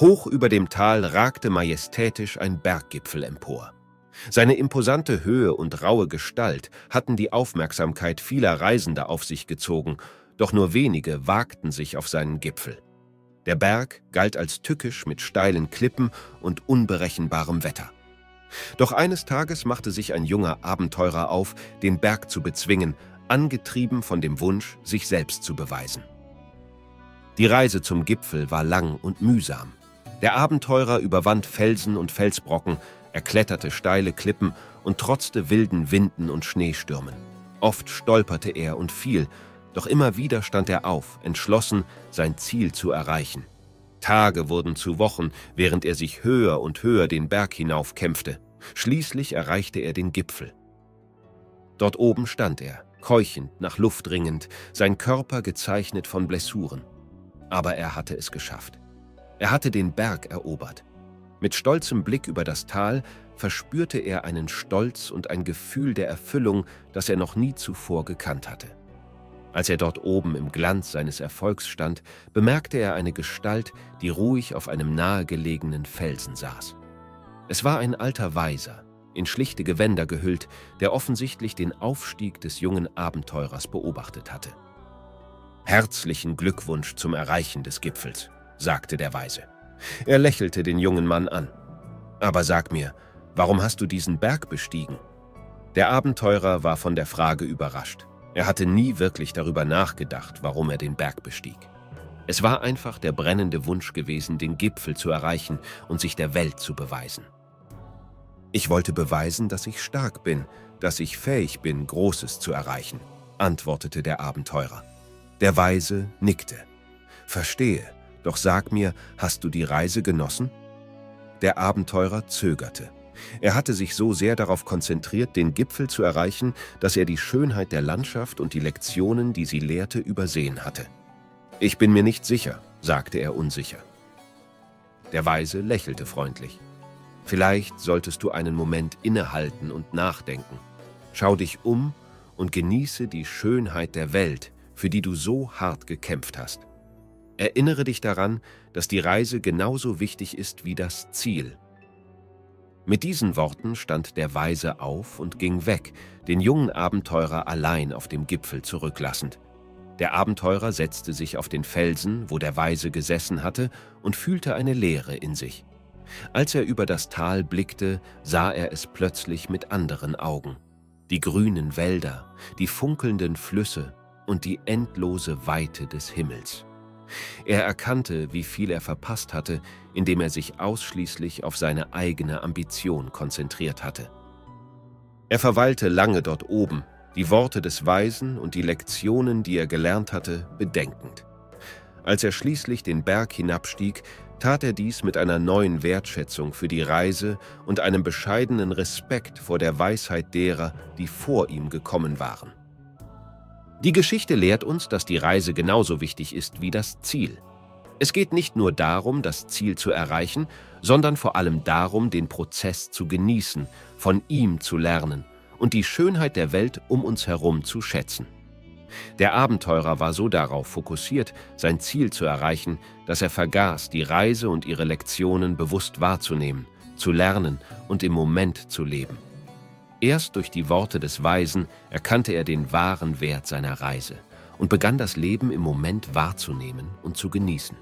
Hoch über dem Tal ragte majestätisch ein Berggipfel empor. Seine imposante Höhe und raue Gestalt hatten die Aufmerksamkeit vieler Reisender auf sich gezogen, doch nur wenige wagten sich auf seinen Gipfel. Der Berg galt als tückisch mit steilen Klippen und unberechenbarem Wetter. Doch eines Tages machte sich ein junger Abenteurer auf, den Berg zu bezwingen, angetrieben von dem Wunsch, sich selbst zu beweisen. Die Reise zum Gipfel war lang und mühsam. Der Abenteurer überwand Felsen und Felsbrocken, er kletterte steile Klippen und trotzte wilden Winden und Schneestürmen. Oft stolperte er und fiel, doch immer wieder stand er auf, entschlossen, sein Ziel zu erreichen. Tage wurden zu Wochen, während er sich höher und höher den Berg hinauf kämpfte. Schließlich erreichte er den Gipfel. Dort oben stand er, keuchend, nach Luft ringend, sein Körper gezeichnet von Blessuren. Aber er hatte es geschafft. Er hatte den Berg erobert. Mit stolzem Blick über das Tal verspürte er einen Stolz und ein Gefühl der Erfüllung, das er noch nie zuvor gekannt hatte. Als er dort oben im Glanz seines Erfolgs stand, bemerkte er eine Gestalt, die ruhig auf einem nahegelegenen Felsen saß. Es war ein alter Weiser, in schlichte Gewänder gehüllt, der offensichtlich den Aufstieg des jungen Abenteurers beobachtet hatte. Herzlichen Glückwunsch zum Erreichen des Gipfels, sagte der Weise. Er lächelte den jungen Mann an. Aber sag mir, warum hast du diesen Berg bestiegen? Der Abenteurer war von der Frage überrascht. Er hatte nie wirklich darüber nachgedacht, warum er den Berg bestieg. Es war einfach der brennende Wunsch gewesen, den Gipfel zu erreichen und sich der Welt zu beweisen. Ich wollte beweisen, dass ich stark bin, dass ich fähig bin, Großes zu erreichen, antwortete der Abenteurer. Der Weise nickte. Verstehe, doch sag mir, hast du die Reise genossen? Der Abenteurer zögerte. Er hatte sich so sehr darauf konzentriert, den Gipfel zu erreichen, dass er die Schönheit der Landschaft und die Lektionen, die sie lehrte, übersehen hatte. Ich bin mir nicht sicher, sagte er unsicher. Der Weise lächelte freundlich. Vielleicht solltest du einen Moment innehalten und nachdenken. Schau dich um und genieße die Schönheit der Welt, für die du so hart gekämpft hast. Erinnere dich daran, dass die Reise genauso wichtig ist wie das Ziel, mit diesen Worten stand der Weise auf und ging weg, den jungen Abenteurer allein auf dem Gipfel zurücklassend. Der Abenteurer setzte sich auf den Felsen, wo der Weise gesessen hatte, und fühlte eine Leere in sich. Als er über das Tal blickte, sah er es plötzlich mit anderen Augen. Die grünen Wälder, die funkelnden Flüsse und die endlose Weite des Himmels. Er erkannte, wie viel er verpasst hatte, indem er sich ausschließlich auf seine eigene Ambition konzentriert hatte. Er verweilte lange dort oben, die Worte des Weisen und die Lektionen, die er gelernt hatte, bedenkend. Als er schließlich den Berg hinabstieg, tat er dies mit einer neuen Wertschätzung für die Reise und einem bescheidenen Respekt vor der Weisheit derer, die vor ihm gekommen waren. Die Geschichte lehrt uns, dass die Reise genauso wichtig ist wie das Ziel. Es geht nicht nur darum, das Ziel zu erreichen, sondern vor allem darum, den Prozess zu genießen, von ihm zu lernen und die Schönheit der Welt um uns herum zu schätzen. Der Abenteurer war so darauf fokussiert, sein Ziel zu erreichen, dass er vergaß, die Reise und ihre Lektionen bewusst wahrzunehmen, zu lernen und im Moment zu leben. Erst durch die Worte des Weisen erkannte er den wahren Wert seiner Reise und begann das Leben im Moment wahrzunehmen und zu genießen.